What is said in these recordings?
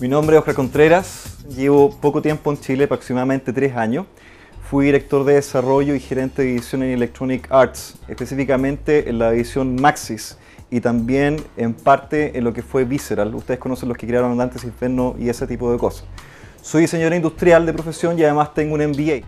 Mi nombre es Oscar Contreras, llevo poco tiempo en Chile, aproximadamente tres años. Fui director de desarrollo y gerente de división en Electronic Arts, específicamente en la división Maxis y también en parte en lo que fue Visceral. Ustedes conocen los que crearon Dantes Inferno y ese tipo de cosas. Soy diseñador industrial de profesión y además tengo un MBA.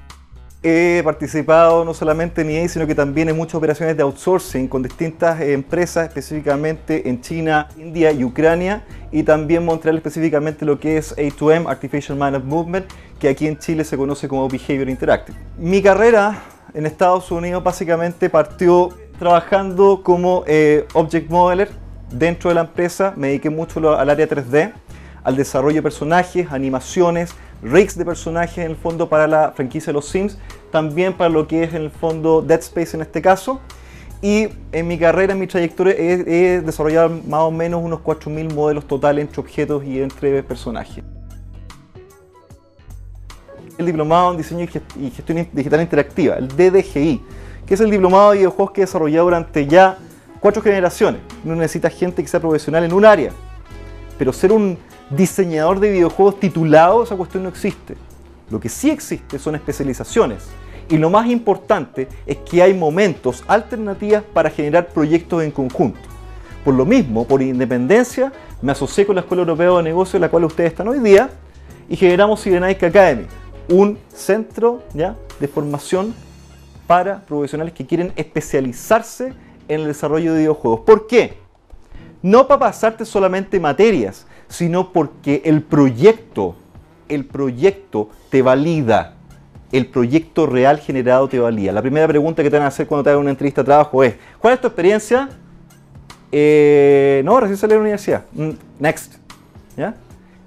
He participado no solamente en EA, sino que también en muchas operaciones de outsourcing con distintas empresas, específicamente en China, India y Ucrania, y también Montreal específicamente lo que es A2M, Artificial of Movement, que aquí en Chile se conoce como Behavior Interactive. Mi carrera en Estados Unidos básicamente partió trabajando como eh, Object Modeler dentro de la empresa, me dediqué mucho al área 3D, al desarrollo de personajes, animaciones, rigs de personajes en el fondo para la franquicia de los Sims, también para lo que es en el fondo Dead Space en este caso. Y en mi carrera, en mi trayectoria, he, desarrollado más o menos unos 4.000 modelos totales entre objetos y entre personajes. El diplomado en diseño y gestión digital interactiva, el DDGI, que es el diplomado de videojuegos que he desarrollado durante ya cuatro generaciones. No necesita gente que sea profesional en un área, pero ser un diseñador de videojuegos titulado, esa cuestión no existe. Lo que sí existe son especializaciones. Y lo más importante es que hay momentos, alternativas para generar proyectos en conjunto. Por lo mismo, por independencia, me asocié con la Escuela Europea de Negocios, en la cual ustedes están hoy día, y generamos Cyrenaic Academy, un centro ¿ya? de formación para profesionales que quieren especializarse en el desarrollo de videojuegos. ¿Por qué? No para pasarte solamente materias, sino porque el proyecto, el proyecto te valida. El proyecto real generado te valida. La primera pregunta que te van a hacer cuando te hagan una entrevista de trabajo es, ¿cuál es tu experiencia? Eh, no, recién salí de la universidad. Mm, next. ¿Ya?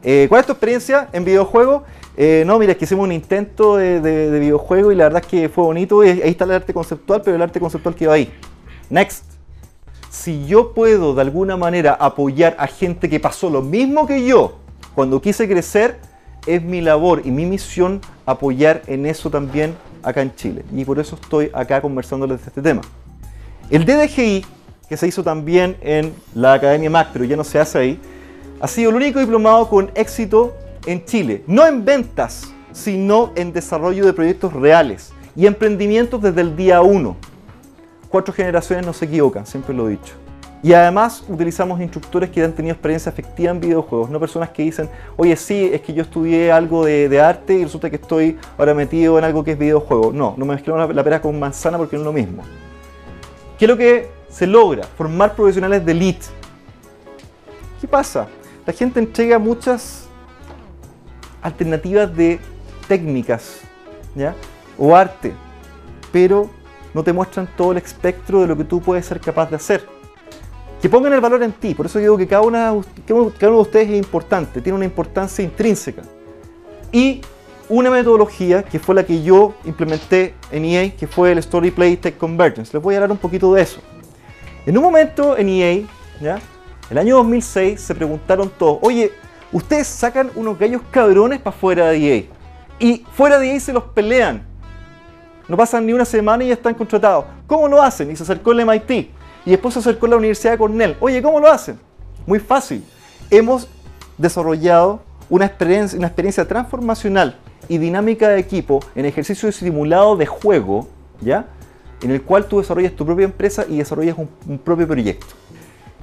Eh, ¿Cuál es tu experiencia en videojuegos? Eh, no, mira, es que hicimos un intento de, de, videojuego y la verdad es que fue bonito. Ahí está el arte conceptual, pero el arte conceptual quedó ahí. Next si yo puedo de alguna manera apoyar a gente que pasó lo mismo que yo cuando quise crecer, es mi labor y mi misión apoyar en eso también acá en Chile. Y por eso estoy acá conversándoles de este tema. El DDGI, que se hizo también en la Academia MAC, pero ya no se hace ahí, ha sido el único diplomado con éxito en Chile. No en ventas, sino en desarrollo de proyectos reales y emprendimientos desde el día 1 cuatro generaciones no se equivocan, siempre lo he dicho. Y además utilizamos instructores que han tenido experiencia efectiva en videojuegos, no personas que dicen, oye, sí, es que yo estudié algo de, arte y resulta que estoy ahora metido en algo que es videojuego. No, no me mezclamos la, pera con manzana porque no es lo mismo. ¿Qué es lo que se logra? Formar profesionales de elite. ¿Qué pasa? La gente entrega muchas alternativas de técnicas ¿ya? o arte, pero no te muestran todo el espectro de lo que tú puedes ser capaz de hacer. Que pongan el valor en ti, por eso digo que cada, una, cada uno de ustedes es importante, tiene una importancia intrínseca. Y una metodología que fue la que yo implementé en EA, que fue el Story Play Tech Convergence. Les voy a hablar un poquito de eso. En un momento en EA, ¿ya? el año 2006, se preguntaron todos, oye, ustedes sacan unos gallos cabrones para fuera de EA. Y fuera de EA se los pelean. No pasan ni una semana y ya están contratados. ¿Cómo lo hacen? Y se acercó el MIT. Y después se acercó la Universidad de Cornell. Oye, ¿cómo lo hacen? Muy fácil. Hemos desarrollado una experiencia, transformacional y dinámica de equipo en ejercicio simulado de juego, ¿ya? En el cual tú desarrollas tu propia empresa y desarrollas un, propio proyecto.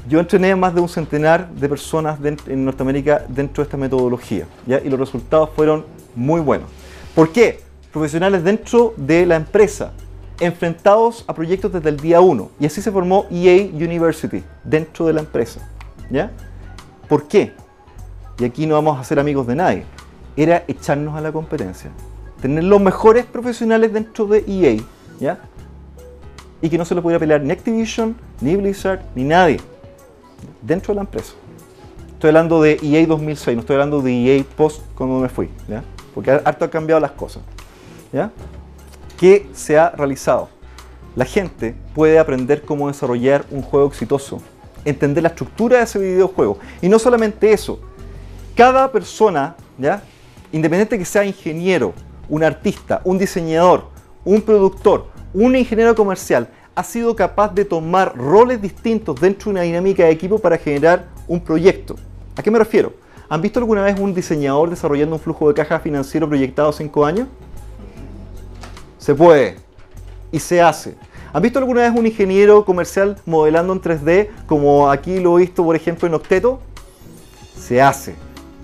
Yo entrené a más de un centenar de personas en Norteamérica dentro de esta metodología. Y los resultados fueron muy buenos. ¿Por qué? Profesionales dentro de la empresa, enfrentados a proyectos desde el día 1. Y así se formó EA University, dentro de la empresa. ¿Ya? ¿Por qué? Y aquí no vamos a ser amigos de nadie. Era echarnos a la competencia. Tener los mejores profesionales dentro de EA. ¿Ya? Y que no se lo pudiera pelear ni Activision, ni Blizzard, ni nadie. Dentro de la empresa. Estoy hablando de EA 2006, no estoy hablando de EA post cuando me fui. ¿ya? Porque harto ha cambiado las cosas. ¿Ya? ¿Qué se ha realizado? La gente puede aprender cómo desarrollar un juego exitoso, entender la estructura de ese videojuego. Y no solamente eso, cada persona, ¿ya? independiente que sea ingeniero, un artista, un diseñador, un productor, un ingeniero comercial, ha sido capaz de tomar roles distintos dentro de una dinámica de equipo para generar un proyecto. ¿A qué me refiero? ¿Han visto alguna vez un diseñador desarrollando un flujo de caja financiero proyectado 5 años? Se puede y se hace. ¿Han visto alguna vez un ingeniero comercial modelando en 3D como aquí lo he visto por ejemplo en Octeto? Se hace.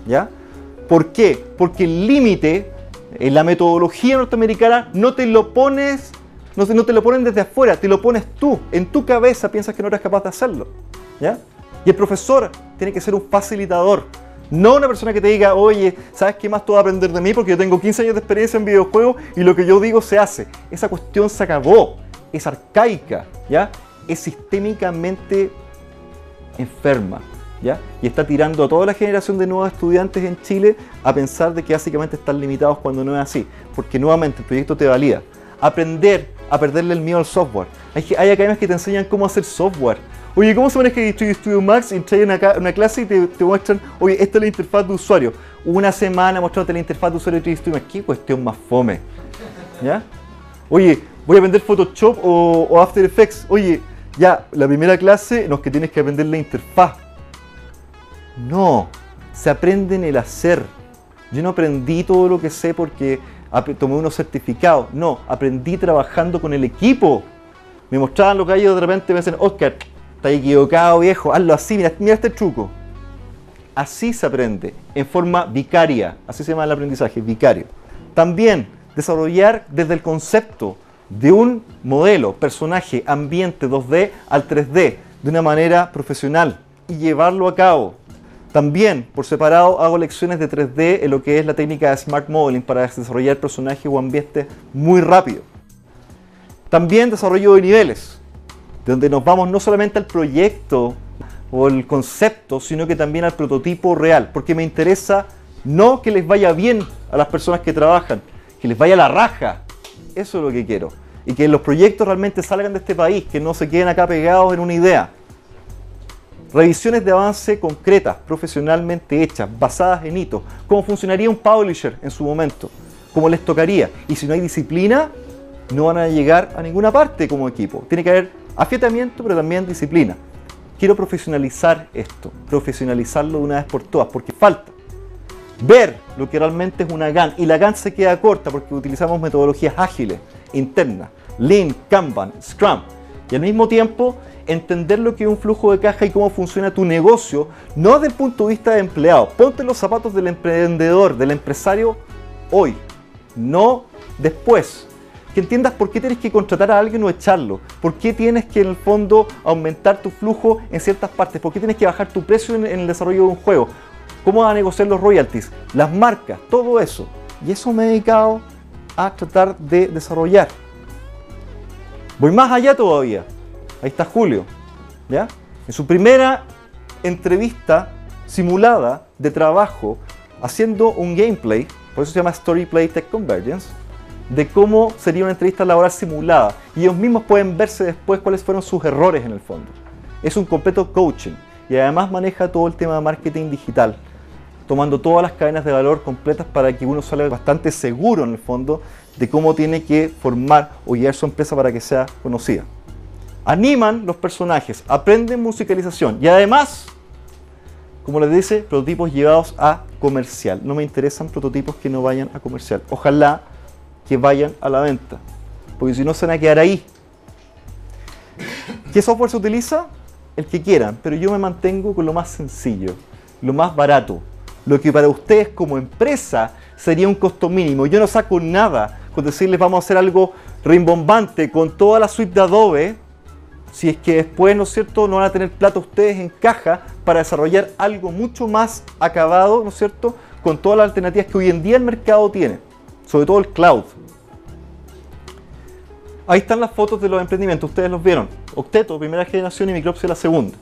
¿Ya? ¿Por qué? Porque el límite en la metodología norteamericana no te lo pones, no, te lo ponen desde afuera, te lo pones tú. En tu cabeza piensas que no eres capaz de hacerlo. ¿Ya? Y el profesor tiene que ser un facilitador. No una persona que te diga, oye, ¿sabes qué más tú vas a aprender de mí? Porque yo tengo 15 años de experiencia en videojuegos y lo que yo digo se hace. Esa cuestión se acabó. Es arcaica, ¿ya? Es sistémicamente enferma, ¿ya? Y está tirando a toda la generación de nuevos estudiantes en Chile a pensar de que básicamente están limitados cuando no es así. Porque nuevamente el proyecto te valida. Aprender a perderle el miedo al software. Hay, hay academias que te enseñan cómo hacer software Oye, ¿cómo se maneja Studio, Studio Max? Entra una, una clase y te, muestran, oye, esta es la interfaz de usuario. Una semana mostrándote la interfaz de usuario de Studio Max. ¿Qué cuestión más fome? ¿Ya? Oye, voy a aprender Photoshop o, After Effects. Oye, ya, la primera clase no es que tienes que aprender la interfaz. No, se aprende en el hacer. Yo no aprendí todo lo que sé porque tomé unos certificados. No, aprendí trabajando con el equipo. Me mostraban lo que hay y de repente me dicen, Oscar, Está equivocado, viejo, hazlo así, mira, mira este truco. Así se aprende, en forma vicaria, así se llama el aprendizaje, vicario. También desarrollar desde el concepto de un modelo, personaje, ambiente 2D al 3D de una manera profesional y llevarlo a cabo. También, por separado, hago lecciones de 3D en lo que es la técnica de Smart Modeling para desarrollar personajes o ambientes muy rápido. También desarrollo de niveles donde nos vamos no solamente al proyecto o el concepto, sino que también al prototipo real, porque me interesa no que les vaya bien a las personas que trabajan, que les vaya la raja. Eso es lo que quiero. Y que los proyectos realmente salgan de este país, que no se queden acá pegados en una idea. Revisiones de avance concretas, profesionalmente hechas, basadas en hitos. Cómo funcionaría un publisher en su momento. Cómo les tocaría. Y si no hay disciplina, no van a llegar a ninguna parte como equipo. Tiene que haber afiatamiento, pero también disciplina. Quiero profesionalizar esto, profesionalizarlo de una vez por todas, porque falta ver lo que realmente es una GAN. Y la GAN se queda corta porque utilizamos metodologías ágiles, internas, Lean, Kanban, Scrum. Y al mismo tiempo entender lo que es un flujo de caja y cómo funciona tu negocio, no desde el punto de vista de empleado. Ponte los zapatos del emprendedor, del empresario hoy, no después que entiendas por qué tienes que contratar a alguien o echarlo, por qué tienes que en el fondo aumentar tu flujo en ciertas partes, por qué tienes que bajar tu precio en, el desarrollo de un juego, cómo vas a negociar los royalties, las marcas, todo eso. Y eso me he dedicado a tratar de desarrollar. Voy más allá todavía. Ahí está Julio. ¿ya? En su primera entrevista simulada de trabajo haciendo un gameplay, por eso se llama Story Play Tech Convergence, de cómo sería una entrevista laboral simulada y ellos mismos pueden verse después cuáles fueron sus errores en el fondo. Es un completo coaching y además maneja todo el tema de marketing digital, tomando todas las cadenas de valor completas para que uno salga bastante seguro en el fondo de cómo tiene que formar o guiar su empresa para que sea conocida. Animan los personajes, aprenden musicalización y además, como les dice, prototipos llevados a comercial. No me interesan prototipos que no vayan a comercial. Ojalá que vayan a la venta, porque si no se van a quedar ahí. ¿Qué software se utiliza? El que quieran, pero yo me mantengo con lo más sencillo, lo más barato, lo que para ustedes como empresa sería un costo mínimo. Yo no saco nada con decirles vamos a hacer algo rimbombante con toda la suite de Adobe, si es que después, ¿no es cierto?, no van a tener plata ustedes en caja para desarrollar algo mucho más acabado, ¿no es cierto?, con todas las alternativas que hoy en día el mercado tiene sobre todo el cloud. Ahí están las fotos de los emprendimientos, ustedes los vieron. Octeto, primera generación y Micropsia, la segunda.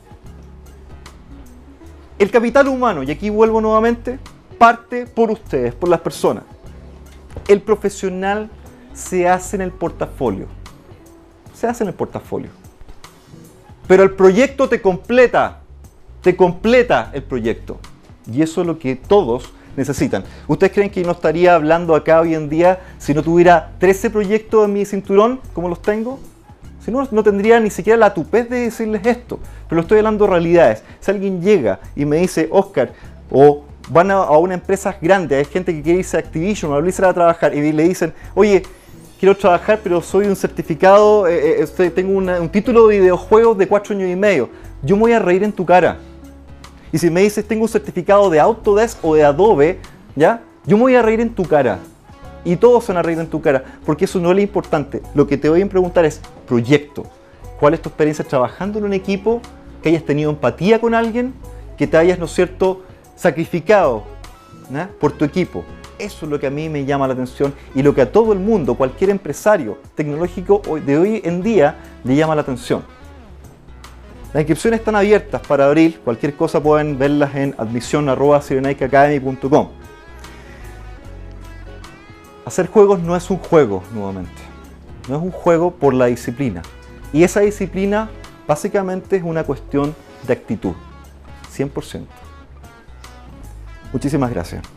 El capital humano, y aquí vuelvo nuevamente, parte por ustedes, por las personas. El profesional se hace en el portafolio. Se hace en el portafolio. Pero el proyecto te completa, te completa el proyecto. Y eso es lo que todos necesitan. ¿Ustedes creen que no estaría hablando acá hoy en día si no tuviera 13 proyectos en mi cinturón como los tengo? Si no, no tendría ni siquiera la tupez de decirles esto. Pero estoy hablando de realidades. Si alguien llega y me dice, Oscar, o van a, una empresa grande, hay gente que quiere irse a Activision o a Blizzard a trabajar y le dicen, oye, quiero trabajar, pero soy un certificado, eh, eh, tengo una- un título de videojuegos de cuatro años y medio. Yo me voy a reír en tu cara. Y si me dices, tengo un certificado de Autodesk o de Adobe, ¿ya? Yo me voy a reír en tu cara. Y todos se van a reír en tu cara, porque eso no es lo importante. Lo que te voy a preguntar es, proyecto. ¿Cuál es tu experiencia trabajando en un equipo? Que hayas tenido empatía con alguien, que te hayas, ¿no es cierto?, sacrificado por tu equipo. Eso es lo que a mí me llama la atención y lo que a todo el mundo, cualquier empresario tecnológico de hoy en día, le llama la atención. Las inscripciones están abiertas para abril, cualquier cosa pueden verlas en admisión.cirenaicaacademy.com. Hacer juegos no es un juego, nuevamente. No es un juego por la disciplina. Y esa disciplina básicamente es una cuestión de actitud. 100%. Muchísimas gracias.